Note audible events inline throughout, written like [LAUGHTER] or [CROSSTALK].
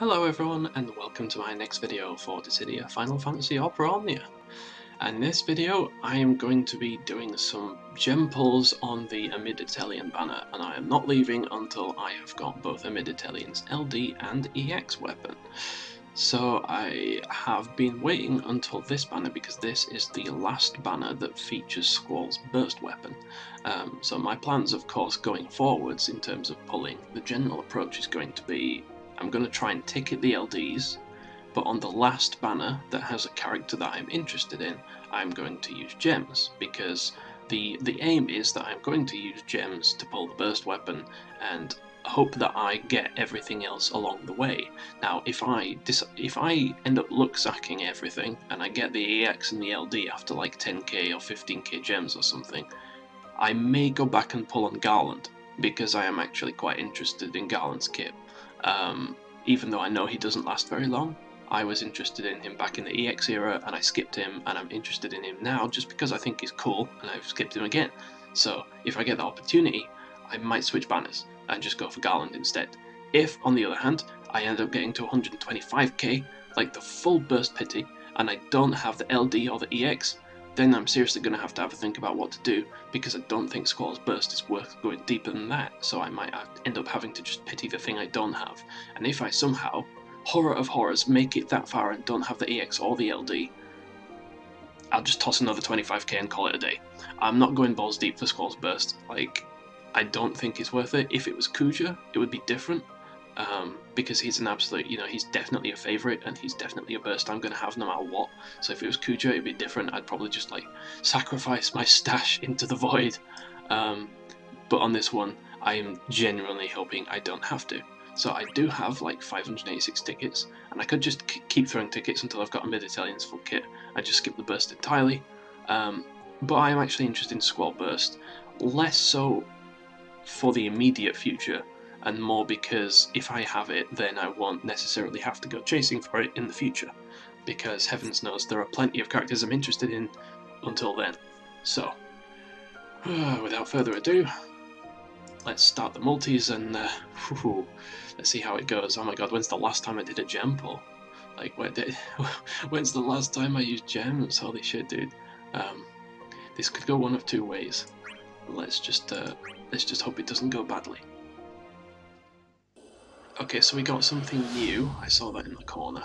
Hello everyone and welcome to my next video for Dissidia Final Fantasy Opera Omnia. And in this video I am going to be doing some gem pulls on the Amidatelion banner and I am not leaving until I have got both Amidatelion's LD and EX weapon. So I have been waiting until this banner because this is the last banner that features Squall's burst weapon. Um, so my plans of course going forwards in terms of pulling, the general approach is going to be I'm going to try and ticket the LDs, but on the last banner that has a character that I'm interested in, I'm going to use gems, because the, the aim is that I'm going to use gems to pull the burst weapon, and hope that I get everything else along the way. Now, if I if I end up sacking everything, and I get the EX and the LD after like 10k or 15k gems or something, I may go back and pull on Garland, because I am actually quite interested in Garland's kit. Um, even though I know he doesn't last very long, I was interested in him back in the EX era and I skipped him and I'm interested in him now just because I think he's cool and I've skipped him again. So if I get the opportunity, I might switch banners and just go for Garland instead. If, on the other hand, I end up getting to 125k, like the full burst pity, and I don't have the LD or the EX, then I'm seriously going to have to have a think about what to do because I don't think Squall's Burst is worth going deeper than that, so I might end up having to just pity the thing I don't have. And if I somehow, horror of horrors, make it that far and don't have the EX or the LD, I'll just toss another 25k and call it a day. I'm not going balls deep for Squall's Burst. Like, I don't think it's worth it. If it was Kuja, it would be different, um, because he's an absolute, you know, he's definitely a favourite and he's definitely a burst I'm going to have no matter what. So if it was Kuja, it'd be different. I'd probably just like sacrifice my stash into the void. Um, but on this one, I am genuinely hoping I don't have to. So I do have like 586 tickets, and I could just keep throwing tickets until I've got Amidatelion's full kit. I just skip the burst entirely. Um, but I am actually interested in Squall Burst, less so for the immediate future, and more because if I have it, then I won't necessarily have to go chasing for it in the future, because heavens knows there are plenty of characters I'm interested in until then. So, [SIGHS] without further ado, let's start the multis and uh, [LAUGHS] let's see how it goes. Oh my god, when's the last time I did a gem pull? Like, when did, [LAUGHS] when's the last time I used gems? Holy shit, dude. Um, this could go one of two ways. Let's just uh, let's just hope it doesn't go badly. Okay, so we got something new. I saw that in the corner.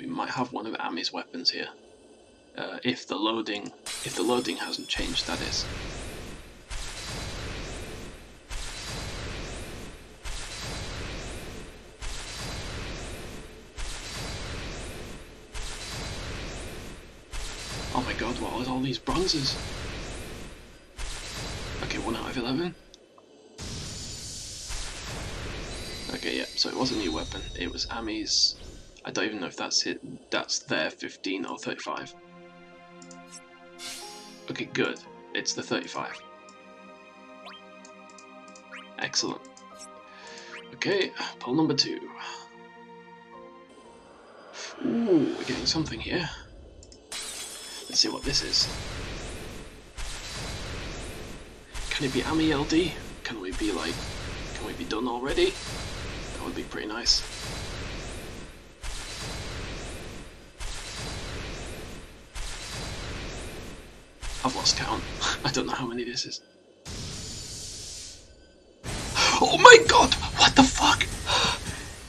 We might have one of Ami's weapons here. Uh, if the loading, if the loading hasn't changed, that is. Oh my god, what are all these bronzes? Okay, 1 out of 11. Okay, yeah, so it was a new weapon. It was Ami's... I don't even know if that's it. That's their 15 or 35. Okay, good. It's the 35. Excellent. Okay, pull number two. Ooh, we're getting something here. Let's see what this is. Can it be Ami LD? Can we be like, can we be done already? Would be pretty nice. I've lost count. [LAUGHS] I don't know how many this is. Oh my god! What the fuck? [GASPS]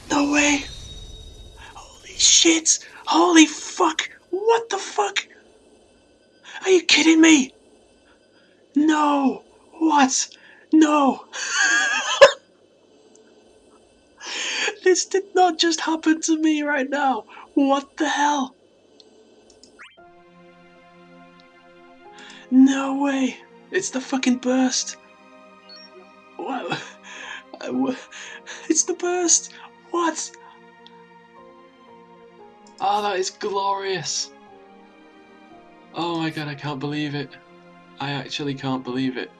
No way! Holy shit! Holy fuck! What the fuck? Are you kidding me? No! What? No! [LAUGHS] this did not just happen to me right now. What the hell? No way! It's the fucking burst! What? [LAUGHS] It's the burst! What? Oh, that is glorious! Oh my god, I can't believe it. I actually can't believe it.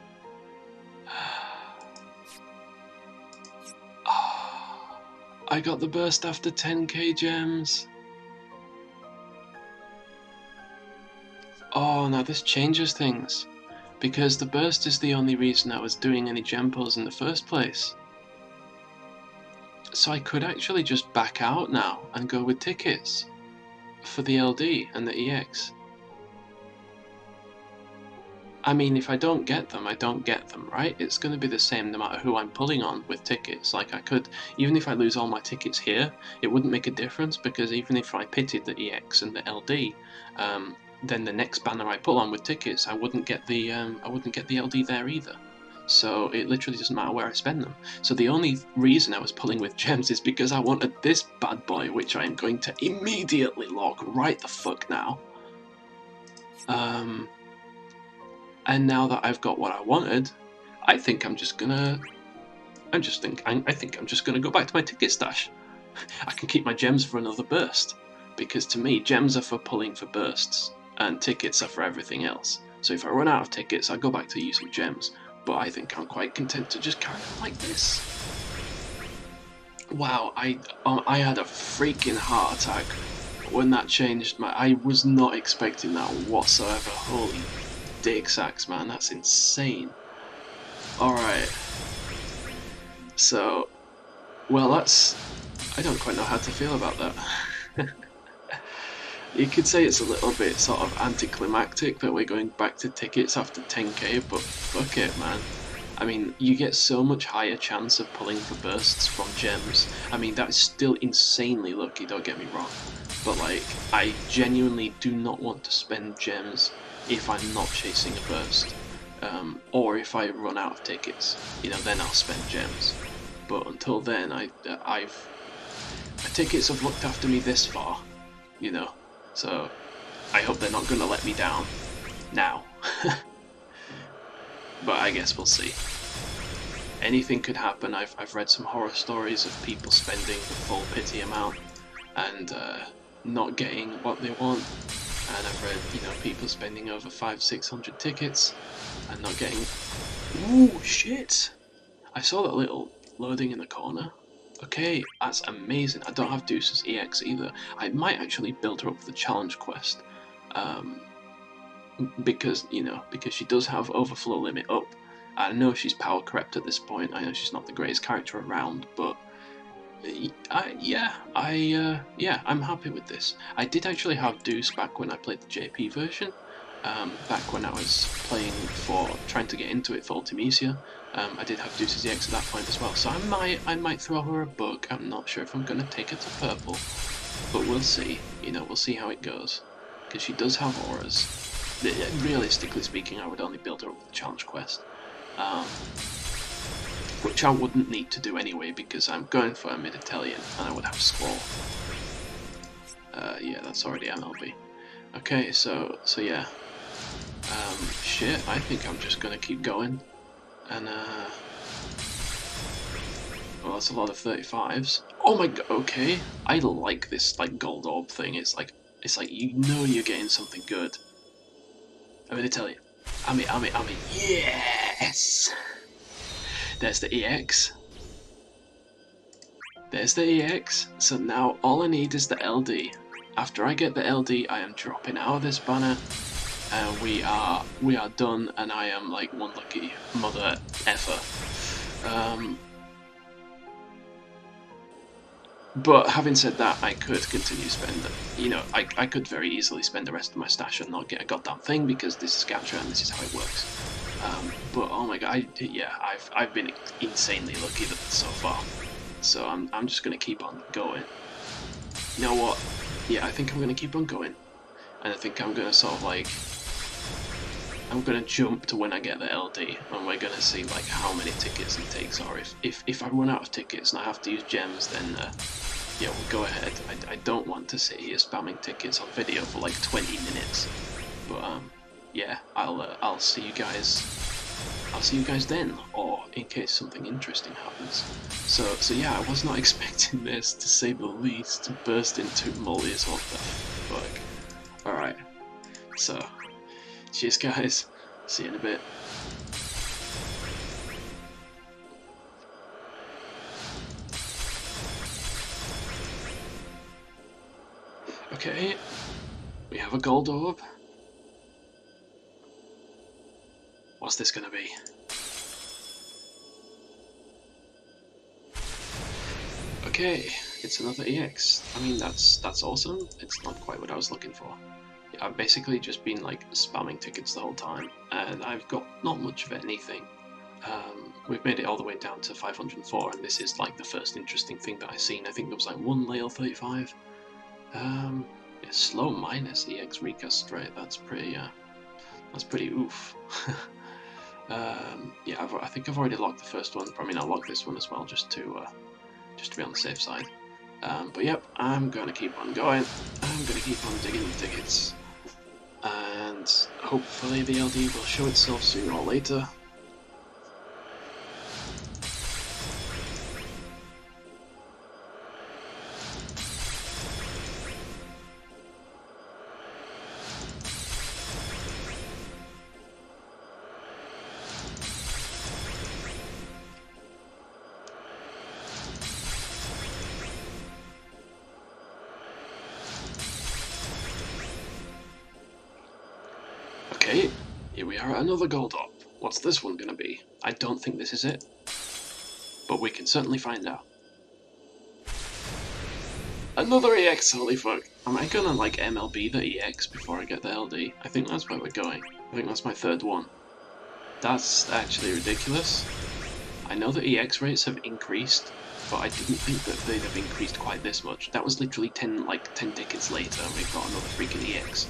I got the burst after 10k gems. Oh, now this changes things. Because the burst is the only reason I was doing any gem pulls in the first place. so I could actually just back out now and go with tickets for the LD and the EX. I mean, if I don't get them, I don't get them, right? It's going to be the same no matter who I'm pulling on with tickets. Like, I could, even if I lose all my tickets here, it wouldn't make a difference because even if I pitted the EX and the LD, um, then the next banner I pull on with tickets, I wouldn't get the um, I wouldn't get the LD there either. So it literally doesn't matter where I spend them. So the only reason I was pulling with [LAUGHS] gems is because I wanted this bad boy, which I am going to immediately log right the fuck now. Um, and now that I've got what I wanted, I think I'm just gonna. I'm just think I, I think I'm just gonna go back to my ticket stash. I can keep my gems for another burst because to me gems are for pulling for bursts and tickets are for everything else. So if I run out of tickets, I go back to using gems. But I think I'm quite content to just carry on like this. Wow, I um, I had a freaking heart attack when that changed. My I was not expecting that whatsoever. Holy dick sacks, man, that's insane. Alright. So, well, that's... I don't quite know how to feel about that. [LAUGHS] you could say it's a little bit sort of anticlimactic that we're going back to tickets after 10k, but fuck it, man. I mean, you get so much higher chance of pulling for bursts from gems. I mean, that is still insanely lucky, don't get me wrong. But like, I genuinely do not want to spend gems if I'm not chasing a burst. Um, or if I run out of tickets, you know, then I'll spend gems. But until then, I, I've the tickets have looked after me this far, you know. So I hope they're not going to let me down now. [LAUGHS] but I guess we'll see. Anything could happen. I've I've read some horror stories of people spending the full pity amount and uh, not getting what they want and I've read, you know, people spending over five, six hundred tickets and not getting. Ooh, shit! I saw that little loading in the corner. Okay, that's amazing. I don't have Deuce's EX either. I might actually build her up for the challenge quest. Um, because, you know, because she does have overflow limit up. I know she's power crept at this point. I know she's not the greatest character around, but Yeah, I uh, yeah, I'm happy with this. I did actually have Deuce back when I played the JP version. Um, back when I was playing for trying to get into it for Ultimecia. Um, I did have Deuce's EX at that point as well, so I might I might throw her a book. I'm not sure if I'm gonna take her to purple, but we'll see. You know, we'll see how it goes because she does have auras. Realistically speaking, I would only build her up with the challenge quest. Um, which I wouldn't need to do anyway because I'm going for Amidatelion and I would have Squall. Uh, yeah, that's already MLB. Okay, so, so yeah. Um, shit, I think I'm just gonna keep going. And, uh... Well, that's a lot of 35s. Oh my god, okay. I like this, like, gold orb thing. It's like, it's like, you know you're getting something good. I'm gonna tell you. Ami, Ami, Ami. Yes! There's the EX. There's the EX. So now all I need is the LD. After I get the LD, I am dropping out of this banner. And we are we are done, and I am like one lucky mother ever. Um, but having said that, I could continue spending. You know, I, I could very easily spend the rest of my stash and not get a goddamn thing because this is Gacha and this is how it works. Um, but oh my god, I, yeah, I've I've been insanely lucky so far. So I'm I'm just gonna keep on going. You know what? Yeah, I think I'm gonna keep on going, and I think I'm gonna sort of like I'm gonna jump to when I get the LD, and we're gonna see like how many tickets it takes, or if if if I run out of tickets and I have to use gems, then. Uh, yeah, we'll go ahead. I, I don't want to sit here spamming tickets on video for like 20 minutes. But um, yeah, I'll uh, I'll see you guys. I'll see you guys then, or in case something interesting happens. So so yeah, I was not [LAUGHS] expecting this to say the least to burst into mollies. What the fuck? All right. So, cheers, guys. See you in a bit. Okay, we have a gold orb. What's this going to be? Okay, it's another EX. I mean, that's that's awesome. It's not quite what I was looking for. I've basically just been like spamming tickets the whole time, and I've got not much of anything. Um, we've made it all the way down to 504, and this is like the first interesting thing that I've seen. I think there was like one Layle 35. Um, yeah, slow minus EX recast rate. That's pretty. Uh, that's pretty oof. [LAUGHS] um, yeah, I've, i think I've already locked the first one. I mean, I'll this one as well, just to uh, just to be on the safe side. Um, but yep, I'm gonna keep on going. I'm gonna keep on digging the tickets and hopefully the LD will show itself sooner or later. Okay, here we are at another gold op. What's this one gonna be? I don't think this is it. But we can certainly find out. Another EX, holy fuck. Am I gonna like MLB the EX before I get the LD? I think that's where we're going. I think that's my third one. That's actually ridiculous. I know the EX rates have increased, but I didn't think that they'd have increased quite this much. That was literally 10, like, 10 tickets later and we've got another freaking EX.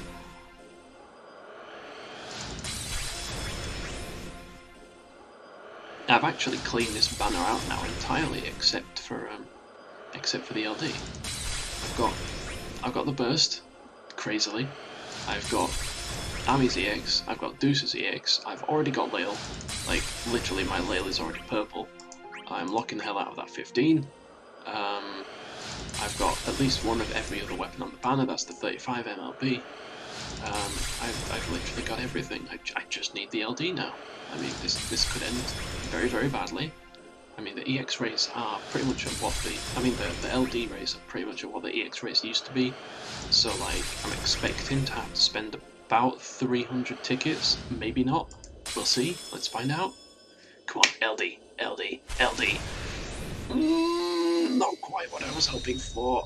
I've actually cleaned this banner out now entirely, except for um, except for the LD. I've got I've got the burst, crazily. I've got Ami's EX. I've got Deuce's EX. I've already got Layle. Like literally, my Layle is already purple. I'm locking the hell out of that 15. Um, I've got at least one of every other weapon on the banner. That's the 35 MLB. Um, I've, I've literally got everything. I, I just need the LD now. I mean, this this could end very, very badly. I mean, the EX rates are pretty much at what the... I mean, the, the LD rates are pretty much at what the EX rates used to be. So, like, I'm expecting to have to spend about 300 tickets. Maybe not. We'll see. Let's find out. Come on, LD, LD, LD. Mm, not quite what I was hoping for.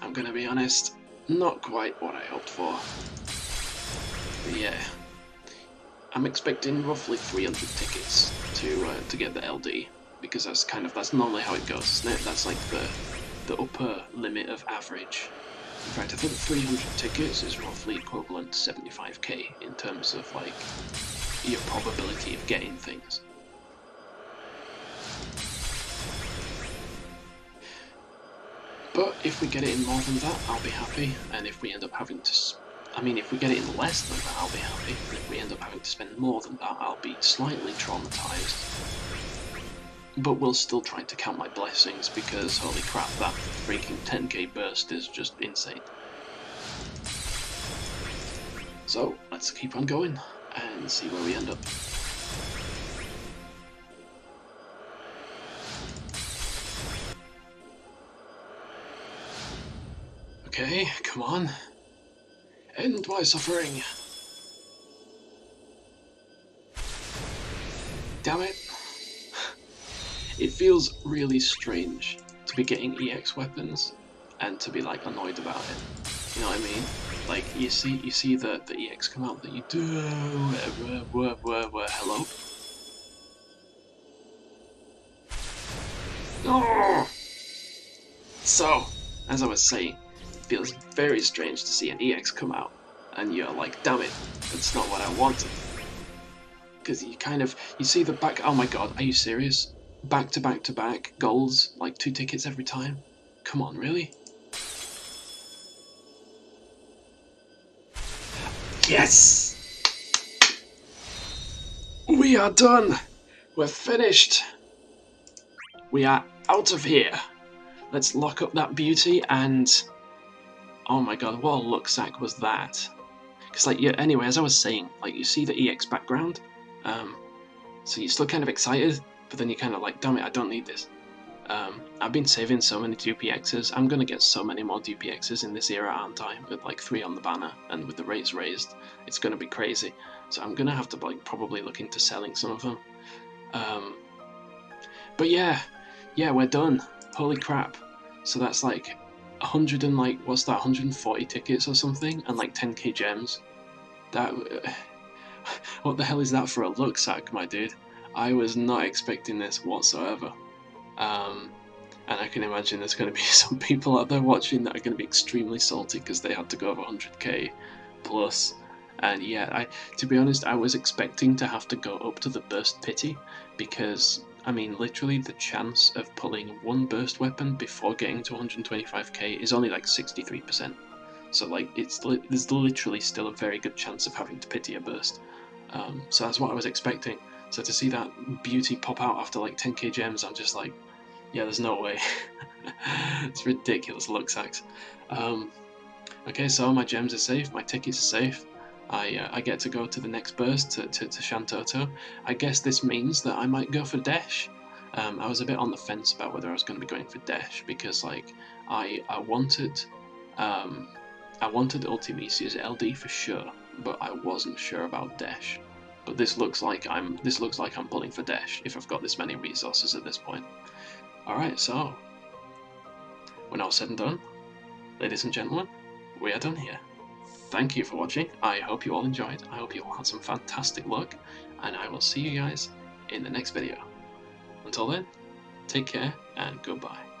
I'm gonna be honest, not quite what I hoped for. But yeah. I'm expecting roughly 300 tickets to uh, to get the LD because that's kind of that's normally how it goes, isn't it? That's like the the upper limit of average. In fact, I think 300 tickets is roughly equivalent to 75k in terms of like your probability of getting things. But if we get it in more than that, I'll be happy, and if we end up having to I mean, if we get it in less than that, I'll be happy. And if we end up having to spend more than that, I'll be slightly traumatized. But we'll still try to count my blessings because, holy crap, that freaking 10k burst is just insane. So, let's keep on going and see where we end up. Okay, come on. End my suffering. Damn it. It feels really strange to be getting EX weapons and to be like annoyed about it. You know what I mean? Like you see you see the, the EX come out that you do hello? Oh! So, as I was saying, feels very strange to see an EX come out, and you're like, damn it, that's not what I wanted. Because you kind of, you see the back, oh my god, are you serious? Back to back to back, golds, like two tickets every time? Come on, really? Yes! We are done! We're finished! We are out of here! Let's lock up that beauty and oh my god, what a luck sack was that? Because like, yeah, anyway, as I was saying, like you see the EX background, um, so you're still kind of excited, but then you're kind of like, damn it, I don't need this. Um, I've been saving so many DPXs. I'm gonna get so many more DPXs in this era, aren't I? With like three on the banner and with the rates raised, it's gonna be crazy. So I'm gonna have to like probably look into selling some of them. Um, but yeah, yeah, we're done. Holy crap. So that's like 100 and like, what's that, 140 tickets or something? And like 10k gems. That... [SIGHS] what the hell is that for a luck sack, my dude? I was not expecting this whatsoever. Um, and I can imagine there's going to be [LAUGHS] some people out there watching that are going to be extremely salty because they had to go over 100k plus. And yeah, I to be honest, I was expecting to have to go up to the burst pity because I mean, literally the chance of pulling one burst weapon before getting to 125k is only like 63%. So like, it's li there's literally still a very good chance of having to pity a burst. Um, so that's what I was expecting. So to see that beauty pop out after like 10k gems, I'm just like, yeah, there's no way. [LAUGHS] it's ridiculous sacks. Um, okay, so my gems are safe, my tickets are safe. I, uh, I get to go to the next burst to, to, to Shantoto. I guess this means that I might go for Desch. Um, I was a bit on the fence about whether I was going to be going for Desch because like I I wanted um, I wanted Ultimecia's LD for sure, but I wasn't sure about Desch. But this looks like I'm this looks like I'm pulling for Desch if I've got this many resources at this point. Alright, so when all said and done, ladies and gentlemen, we are done here thank you for watching. I hope you all enjoyed. I hope you all had some fantastic luck. And I will see you guys in the next video. Until then, take care and goodbye.